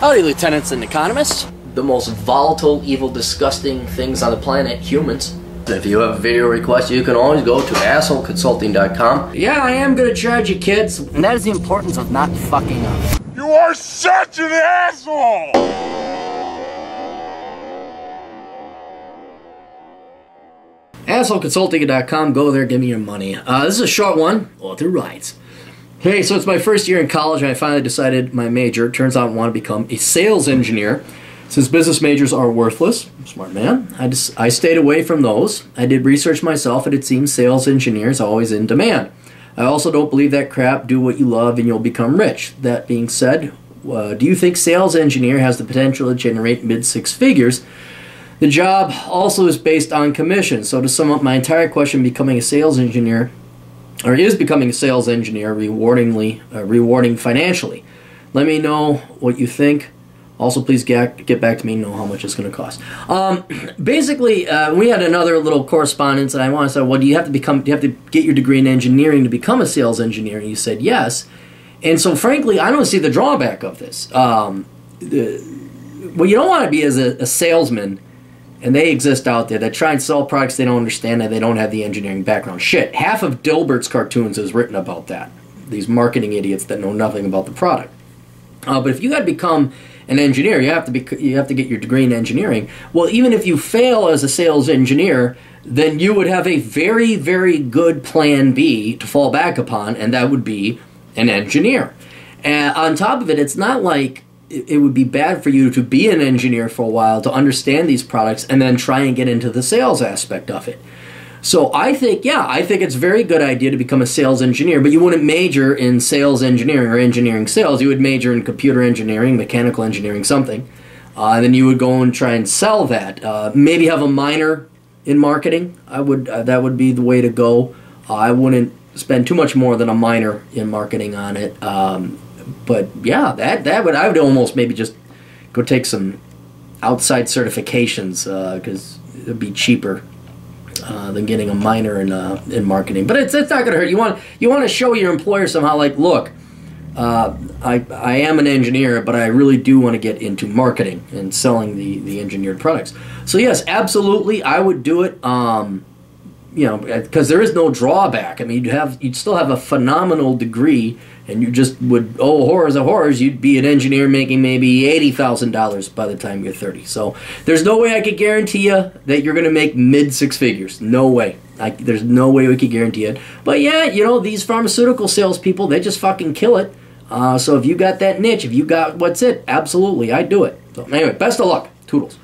Howdy, lieutenants and economists. The most volatile, evil, disgusting things on the planet, humans. If you have a video request, you can always go to assholeconsulting.com. Yeah, I am gonna charge you, kids. And that is the importance of not fucking up. You are such an asshole! assholeconsulting.com. Go there, give me your money. Uh, this is a short one. Author writes. Hey, so it's my first year in college, and I finally decided my major. Turns out I want to become a sales engineer. Since business majors are worthless, smart man, I, just, I stayed away from those. I did research myself, and it seems sales engineers are always in demand. I also don't believe that crap. Do what you love, and you'll become rich. That being said, uh, do you think sales engineer has the potential to generate mid six figures? The job also is based on commission. So to sum up my entire question, becoming a sales engineer, or is becoming a sales engineer rewardingly, uh, rewarding financially? Let me know what you think. Also, please get, get back to me and know how much it's going to cost. Um, basically, uh, we had another little correspondence, and I want to say, well, do you have to become, do you have to get your degree in engineering to become a sales engineer? And you said yes. And so, frankly, I don't see the drawback of this. Um, the, what you don't want to be as a, a salesman and they exist out there that try and sell products they don't understand and they don't have the engineering background. Shit, half of Dilbert's cartoons is written about that. These marketing idiots that know nothing about the product. Uh, but if you got to become an engineer, you have to be you have to get your degree in engineering. Well, even if you fail as a sales engineer, then you would have a very very good plan B to fall back upon, and that would be an engineer. And on top of it, it's not like it would be bad for you to be an engineer for a while to understand these products and then try and get into the sales aspect of it. So I think, yeah, I think it's a very good idea to become a sales engineer, but you wouldn't major in sales engineering or engineering sales. You would major in computer engineering, mechanical engineering, something. Uh, and then you would go and try and sell that. Uh, maybe have a minor in marketing. I would uh, that would be the way to go. Uh, I wouldn't spend too much more than a minor in marketing on it. Um, but yeah, that that would I would almost maybe just go take some outside certifications because uh, it'd be cheaper uh, than getting a minor in uh, in marketing. But it's it's not going to hurt. You want you want to show your employer somehow like, look, uh, I I am an engineer, but I really do want to get into marketing and selling the the engineered products. So yes, absolutely, I would do it. Um, you know, because there is no drawback. I mean, you'd have you'd still have a phenomenal degree and you just would oh horrors of horrors you'd be an engineer making maybe $80000 by the time you're 30 so there's no way i could guarantee you that you're going to make mid six figures. No way. I, there's no way we could guarantee it. But yeah you know these pharmaceutical salespeople they just fucking kill it. Uh, so if you got that niche if you got what's it absolutely i'd do it. So anyway best of luck. Toodles